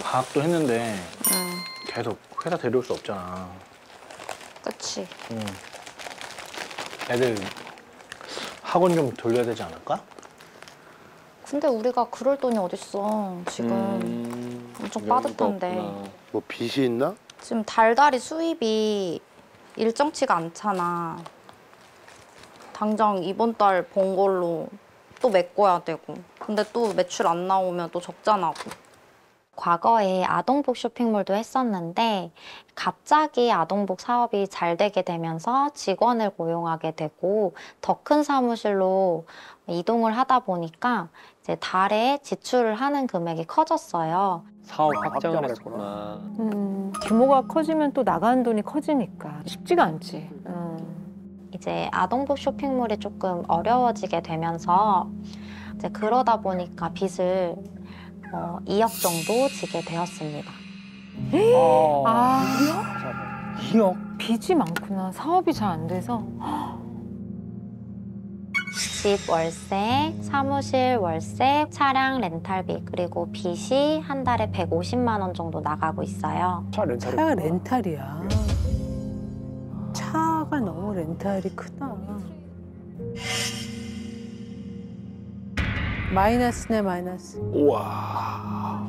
방학도 했는데 응, 계속 회사 데려올 수 없잖아. 그치. 응. 애들 학원 좀 돌려야 되지 않을까? 근데 우리가 그럴 돈이 어딨어. 지금 음, 엄청 빠듯한데. 없구나. 뭐 빚이 있나? 지금 달달이 수입이 일정치가 않잖아. 당장 이번 달 번 걸로 또 메꿔야 되고. 근데 또 매출 안 나오면 또 적자 나고. 과거에 아동복 쇼핑몰도 했었는데 갑자기 아동복 사업이 잘 되게 되면서 직원을 고용하게 되고 더 큰 사무실로 이동을 하다 보니까 이제 달에 지출을 하는 금액이 커졌어요. 사업 아, 확장을 확장을 했구나. 음, 규모가 커지면 또 나가는 돈이 커지니까 쉽지가 않지. 음. 이제 아동복 쇼핑몰이 조금 어려워지게 되면서 이제 그러다 보니까 빚을 어, 2억 정도 지게 되었습니다. 어. 아, 2억? 빚이 많구나. 사업이 잘 안 돼서. 집 월세, 사무실 월세, 차량 렌탈비 그리고 빚이 한 달에 150만 원 정도 나가고 있어요. 차 렌탈이 차가 렌탈이야. 차가 너무 렌탈이 크다. 마이너스네 마이너스. 우와.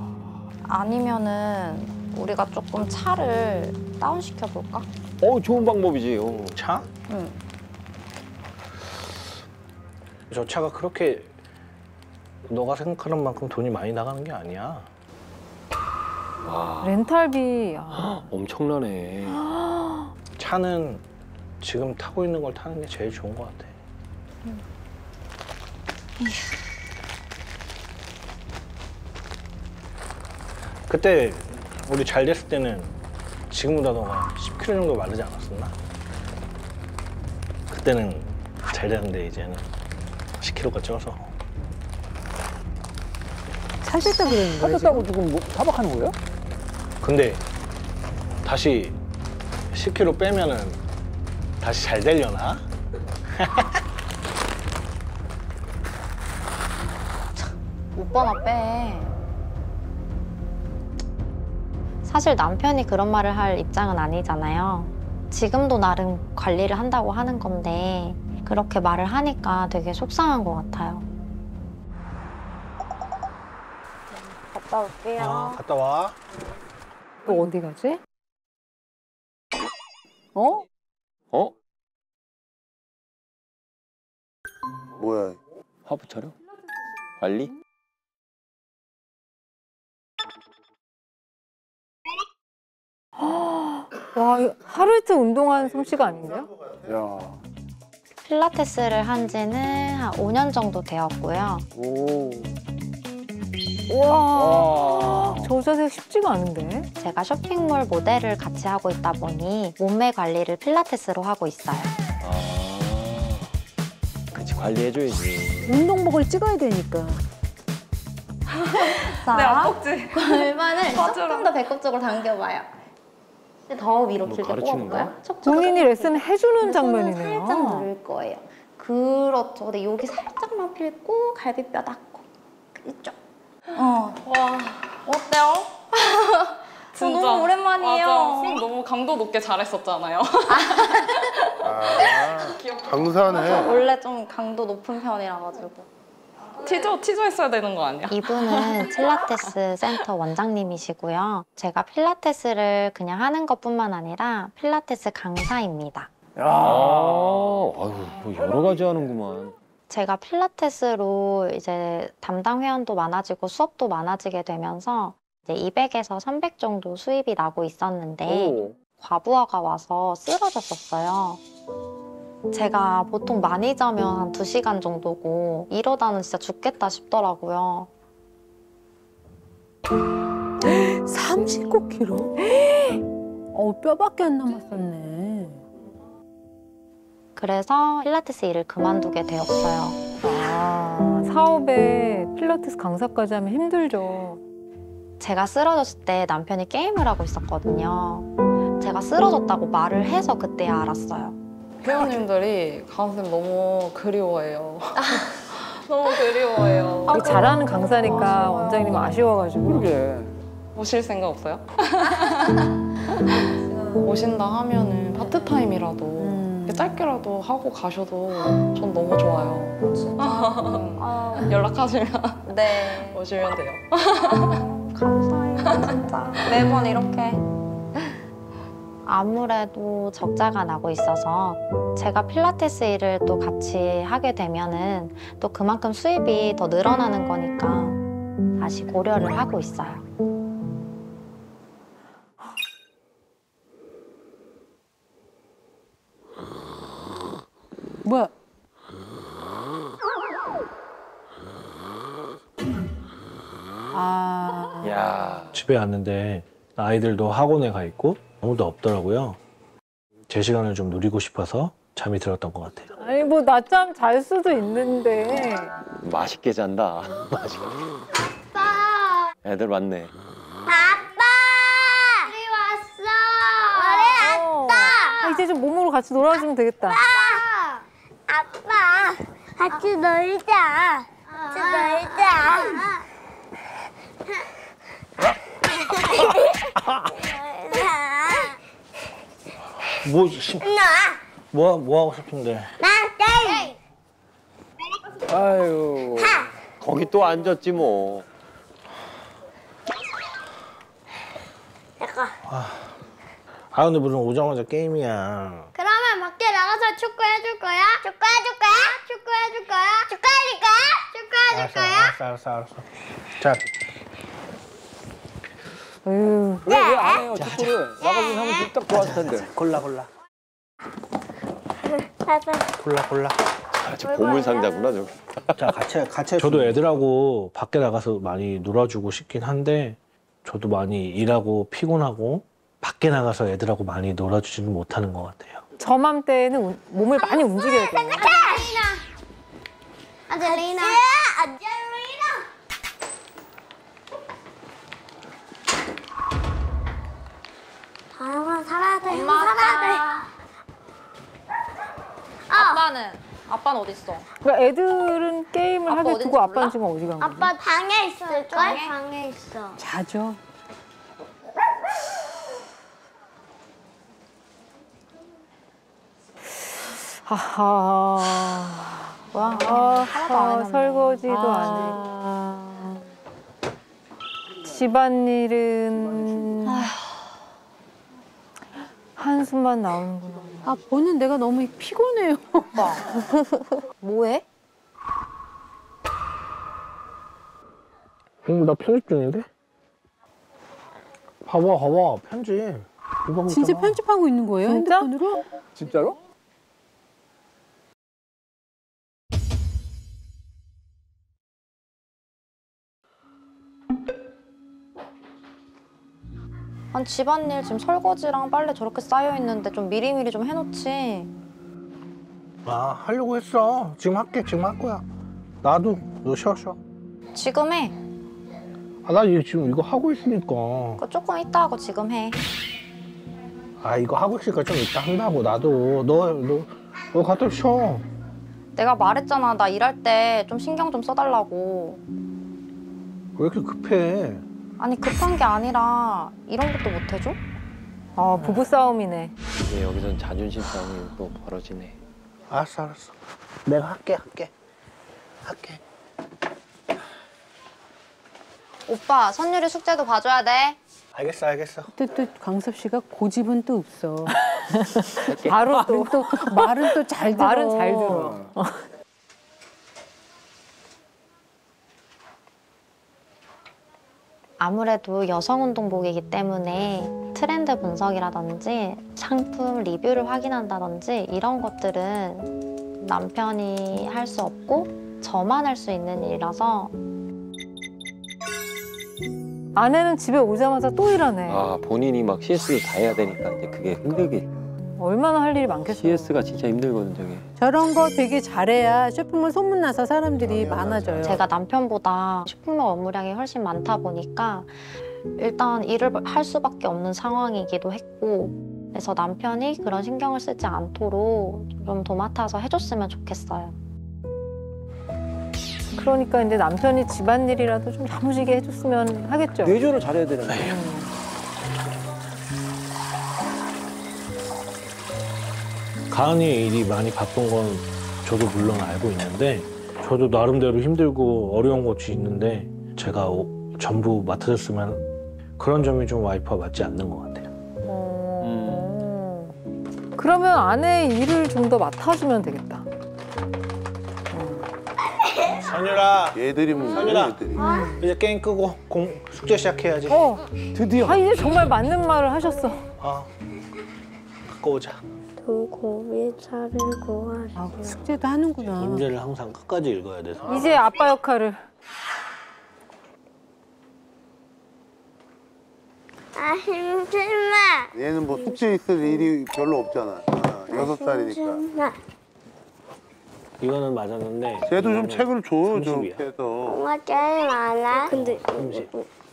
아니면은 우리가 조금 차를 다운 시켜 볼까? 어, 좋은 방법이지. 어. 차? 응. 저 차가 그렇게 너가 생각하는 만큼 돈이 많이 나가는 게 아니야. 와, 렌탈비. 아, 엄청나네. 차는 지금 타고 있는 걸 타는 게 제일 좋은 것 같아. 그때 우리 잘 됐을 때는 지금보다 너가 10kg 정도 마르지 않았었나? 그때는 잘 됐는데 이제는 10kg가 쪄서 사셨다 그러는 거예요. 하셨다고 지금 뭐 타박하는 거예요? 근데 다시 10kg 빼면은 다시 잘 되려나? 오빠나 빼. 사실 남편이 그런 말을 할 입장은 아니잖아요. 지금도 나름 관리를 한다고 하는 건데 그렇게 말을 하니까 되게 속상한 것 같아요. 갔다 올게요. 아, 갔다 와. 또 어디 가지? 어? 어? 뭐야? 화부 차려? 관리? 와, 하루 이틀 운동하는 솜씨가 아닌데요? 야, 필라테스를 한 지는 한 5년 정도 되었고요. 오. 와, 와. 저 자세가 쉽지가 않은데. 제가 쇼핑몰 모델을 같이 하고 있다 보니 몸매 관리를 필라테스로 하고 있어요. 아. 그치, 관리해줘야지. 운동복을 찍어야 되니까. 자, 골반을 조금 더 배꼽 쪽으로 당겨봐요. 더 위로 뭐 길게 가르치는 뽑아볼까요? 본인이 레슨을 해주는 장면이네요. 살짝 누를 거예요. 그렇죠. 근데 여기 살짝만 필고 갈비뼈 닿고 이쪽. 어. 와 어때요? 진짜 너무 오랜만이에요. 맞아. 선생님 너무 강도 높게 잘했었잖아요. 아, 강사네. 원래 좀 강도 높은 편이라 가지고. 티저 티저 했어야 되는 거 아니야? 이분은 필라테스 센터 원장님이시고요. 제가 필라테스를 그냥 하는 것뿐만 아니라 필라테스 강사입니다. 야. 아유, 뭐 여러 가지 하는구만. 제가 필라테스로 이제 담당 회원도 많아지고 수업도 많아지게 되면서 이제 200에서 300 정도 수입이 나고 있었는데 오. 과부하가 와서 쓰러졌었어요. 제가 보통 많이 자면 한 2시간 정도고 이러다는 진짜 죽겠다 싶더라고요. 39kg? 어 뼈밖에 안 남았었네. 그래서 필라테스 일을 그만두게 되었어요. 아, 사업에 필라테스 강사까지 하면 힘들죠. 제가 쓰러졌을 때 남편이 게임을 하고 있었거든요. 제가 쓰러졌다고 말을 해서 그때 알았어요. 회원님들이 강선생님 너무 그리워해요. 너무 그리워해요. 이게 잘하는 강사니까 원장님 아쉬워가지고. 그러게. 오실 생각 없어요? 오신다 하면은 파트타임이라도 음. 짧게라도 하고 가셔도 전 너무 좋아요. 진짜. 아, 연락하시면 네. 오시면 돼요. 감사해요, 진짜. 매번 이렇게. 아무래도 적자가 나고 있어서 제가 필라테스 일을 또 같이 하게 되면은 또 그만큼 수입이 더 늘어나는 거니까 다시 고려를 하고 있어요. 뭐야? 아. 야. 집에 왔는데 아이들도 학원에 가 있고 아무도 없더라고요. 제 시간을 좀 누리고 싶어서 잠이 들었던 것 같아요. 아니 뭐 낮잠 잘 수도 있는데 맛있게 잔다. 맛있게. 애들 많네. 어. 아, 이제 좀 몸으로 같이 놀아주면 되겠다. 아빠, 같이 놀자. 같이 놀자. 뭐, 심, 뭐, 뭐 하고 싶은데? 나 게임. 아유. 거기 또 앉았지 뭐. 아, 근데 무슨 오자마자 게임이야. 그러면 밖에 나가서 축구 해줄 거야? 축구 해줄 거야? 축구 해줄 거야? 축구 해줄 거야? 축구 해줄 알았어, 거야? 알았어, 알았어, 알았어. 자. 왜왜안 해요 축구를? 나가서 하면 딱 좋았을 텐데. 골라, 골라. 골라, 골라. 아, 저 보물 상자구나 저기. 자, 같이, 같이. 저도 애들하고 밖에 나가서 많이 놀아주고 싶긴 한데, 저도 많이 일하고 피곤하고, 밖에 나가서 애들하고 많이 놀아주지는 못하는 것 같아요. 저맘때는 운- 몸을 많이 움직여야 돼. 아젤리나. 아젤리나. 아젤리나. 다영아 살아야 돼. 형 살아야 아빠는? 아빠는 어딨어? 그러니까 애들은 게임을 아빠 하게 어딘지 두고 아빠는 몰라? 지금 어디 간 돼. 거야? 아빠 방에 있을 걸? 방에 있어. 자죠. 하하. 뭐야? 아, 하나도 안 해놨네. 설거지도 아. 안 해. 집안일은 한숨만 나오는구나. 아, 보는 내가 너무 피곤해요. 오빠. 뭐해? 응, 나 편집 중인데? 봐봐, 봐봐, 편집. 진짜 있잖아. 편집하고 있는 거예요? 진짜? 핸드폰으로? 진짜로? 아니 집안일 지금 설거지랑 빨래 저렇게 쌓여 있는데 좀 미리미리 좀 해놓지. 아, 하려고 했어. 지금 할게, 지금 할 거야. 나도, 너 쉬어, 쉬어. 지금 해. 아, 나 지금 이거 하고 있으니까. 그거 조금 이따 하고 지금 해. 아, 이거 하고 있으니까 좀 이따 한다고, 나도. 너, 너, 너 갔다 쉬어. 내가 말했잖아. 나 일할 때 좀 신경 좀 써달라고. 왜 이렇게 급해? 아니 급한 게 아니라 이런 것도 못 해줘? 아, 부부 싸움이네. 이게 여기선 자존심 싸움이 또 벌어지네. 알았어, 알았어. 내가 할게, 할게. 할게. 오빠 선율이 숙제도 봐줘야 돼. 알겠어, 알겠어. 또, 또 광섭 씨가 고집은 또 없어. 바로 또 말은 또 말은 또 잘 들어. 말은 잘 들어. 아무래도 여성 운동복이기 때문에 트렌드 분석이라든지 상품 리뷰를 확인한다든지 이런 것들은 남편이 할 수 없고 저만 할 수 있는 일이라서 아내는 집에 오자마자 또 일하네. 아 본인이 막 CS를 다 해야 되니까 이제 그게 힘들게. 얼마나 할 일이 많겠어. CS가 진짜 힘들거든 저게. 저런 거 되게 잘해야 쇼핑몰 소문나서 사람들이 많아져요. 제가 남편보다 쇼핑몰 업무량이 훨씬 많다 보니까 일단 일을 할 수밖에 없는 상황이기도 했고 그래서 남편이 그런 신경을 쓰지 않도록 좀 도맡아서 해줬으면 좋겠어요. 그러니까 이제 남편이 집안일이라도 좀 야무지게 해줬으면 하겠죠. 내조를 잘해야 되는데. 가은이의 일이 많이 바쁜 건 저도 물론 알고 있는데 저도 나름대로 힘들고 어려운 것이 있는데 제가 오- 전부 맡아줬으면 그런 점이 좀 와이프와 맞지 않는 것 같아요. 어. 그러면 아내 일을 좀 더 맡아주면 되겠다. 선율아 얘들이 문제야 선율아. 얘들이. 이제 게임 끄고 공 숙제 시작해야지. 어, 드디어. 아 이제 정말 맞는 말을 하셨어. 어. 갖고 오자. 두 고비 차리고 와. 아, 숙제도 하는구나. 문제를 항상 끝까지 읽어야 돼서. 이제 아빠 역할을. 아 힘들마. 얘는 뭐 숙제 있을 일이 별로 없잖아. 아, 여섯 살이니까. 힘들마. 이거는 맞았는데. 쟤도 좀 책을 줘, 좀. 해서. 엄마 제일 많아. 근데 삼십.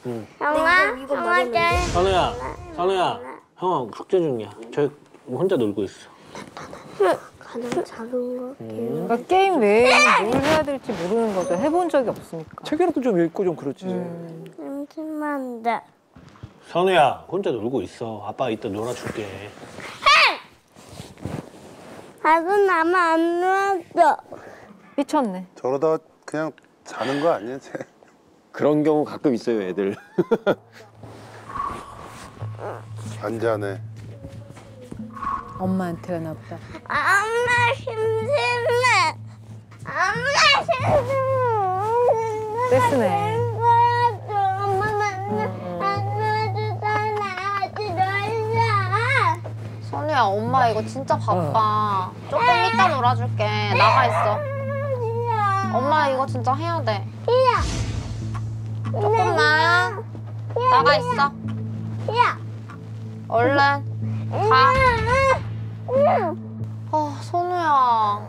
응. 형아, 형아 제일 선우야, 선우야, 형 숙제 중이야. 저 혼자 놀고 있어. 가장 작은 거. 그러니까 게임 외에 뭘 해야 될지 모르는 거죠. 해본 적이 없으니까. 책이라도 좀 읽고 좀 그렇지. 음. 심심한데. 선우야, 혼자 놀고 있어. 아빠가 이따 놀아줄게. 나도 나만 안 놀았어. 삐쳤네. 저러다가 그냥 자는 거 아니야, 쟤? 그런 경우 가끔 있어요, 애들. 안 자네. 엄마한테 가나 보다. 엄마 심심해. 엄마 심심해. 떼쓰네. 선우야, 엄마 이거 진짜 바빠. 조금 이따 놀아줄게. 나가 있어. 엄마 이거 진짜 해야 돼. 조금만. 나가 있어. 야. 얼른. 가. 아, 선우야.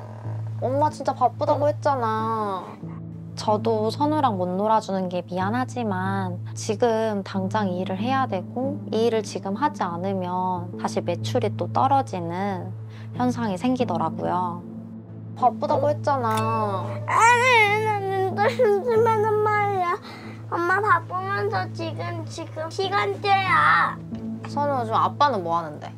엄마 진짜 바쁘다고 했잖아. 저도 선우랑 못 놀아주는 게 미안하지만 지금 당장 이 일을 해야 되고 이 일을 지금 하지 않으면 다시 매출이 또 떨어지는 현상이 생기더라고요. 바쁘다고 했잖아. 아니, 나는 또 심심하단 말이야. 엄마 바쁘면서 지금 지금 시간제야. 선우 요즘 아빠는 뭐 하는데?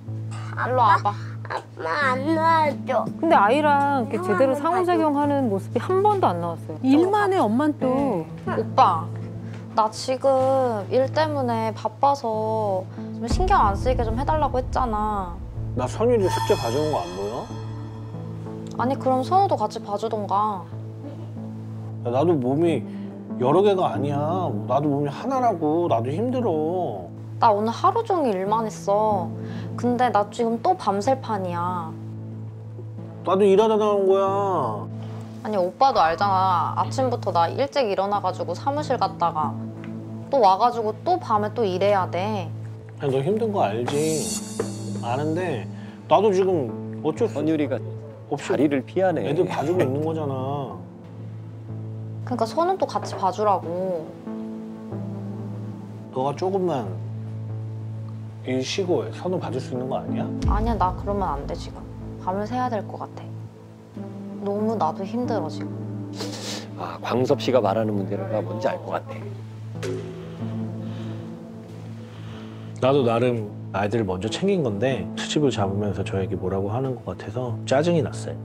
일로 와봐. 아빠 안 놀아줘. 근데 아이랑 이렇게 제대로 상호작용하는 모습이 한 번도 안 나왔어요. 일만 해, 엄만 또. 오빠, 나 지금 일 때문에 바빠서 좀 신경 안 쓰이게 좀 해달라고 했잖아. 나 선율이 숙제 가져온 거 안 보여? 아니 그럼 선우도 같이 봐주던가. 야, 나도 몸이 여러 개가 아니야. 나도 몸이 하나라고. 나도 힘들어. 나 오늘 하루 종일 일만 했어. 근데 나 지금 또 밤샐 판이야. 나도 일하다 나온 거야. 아니 오빠도 알잖아. 아침부터 나 일찍 일어나가지고 사무실 갔다가 또 와가지고 또 밤에 또 일해야 돼. 야, 너 힘든 거 알지? 아는데 나도 지금 어쩔 수 선율이가 없이 자리를 피하네. 애들 봐주고 있는 거잖아. 그러니까 선우도 같이 봐주라고. 너가 조금만 일 쉬고 선우 봐줄 수 있는 거 아니야? 아니야 나 그러면 안 돼 지금. 밤을 새야 될 것 같아. 너무 나도 힘들어 지금. 아, 광섭 씨가 말하는 문제가 뭔지 알 것 같아. 나도 나름 아이들을 먼저 챙긴 건데 수집을 잡으면서 저에게 뭐라고 하는 것 같아서 짜증이 났어요.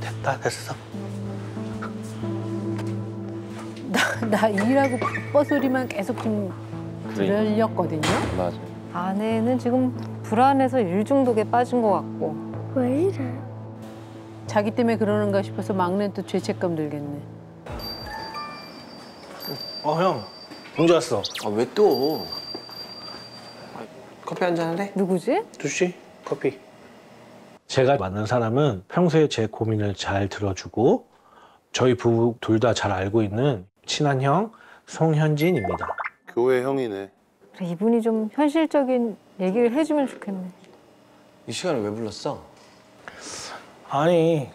됐다 됐어. 나 일하고 바빠 소리만 계속 좀 들렸거든요. 맞아. 아내는 지금 불안해서 일 중독에 빠진 것 같고. 왜 이래? 자기 때문에 그러는가 싶어서 막내는 또 죄책감 들겠네. 어 형, 문제 왔어. 아, 왜 또? 아, 커피 한 잔 할래? 누구지? 두씨 커피. 제가 만난 사람은 평소에 제 고민을 잘 들어주고 저희 부부 둘 다 잘 알고 있는 친한 형 송현진입니다. 교회 형이네. 그래, 이분이 좀 현실적인 얘기를 해주면 좋겠네. 이 시간에 왜 불렀어? 아니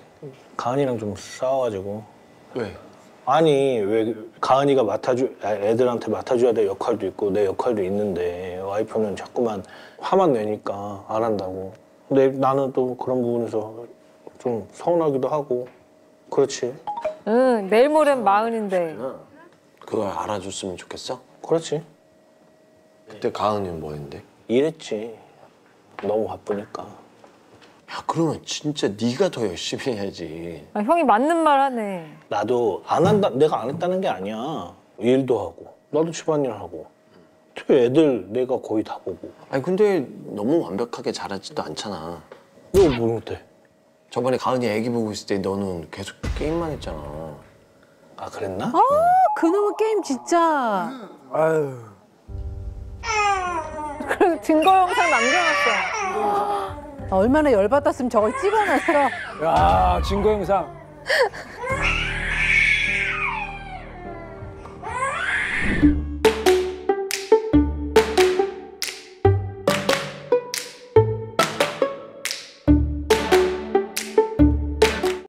가은이랑 좀 싸워가지고 왜? 아니 왜 가은이가 맡아주 아, 애들한테 맡아줘야 될 역할도 있고 내 역할도 있는데 와이프는 자꾸만 화만 내니까 안 한다고 근데 나는 또 그런 부분에서 좀 서운하기도 하고 그렇지 응, 내일 모레는 마흔인데. 그걸 알아줬으면 좋겠어? 그렇지. 그때 가은이는 뭐 했는데? 일했지. 너무 바쁘니까. 야 그러면 진짜 네가 더 열심히 해야지. 아, 형이 맞는 말 하네. 나도 안 한다 내가 안 했다는 게 아니야. 일도 하고 나도 집안일 하고. 특히 애들 내가 거의 다 보고. 아니 근데 너무 완벽하게 잘하지도 않잖아. 이거 뭐 못해 저번에 가은이 애기 보고 있을 때 너는 계속 게임만 했잖아 아 그랬나? 그놈의 게임 진짜. 그래서 증거 영상 남겨놨어. 얼마나 열받았으면 저걸 찍어놔서. 야 증거 영상.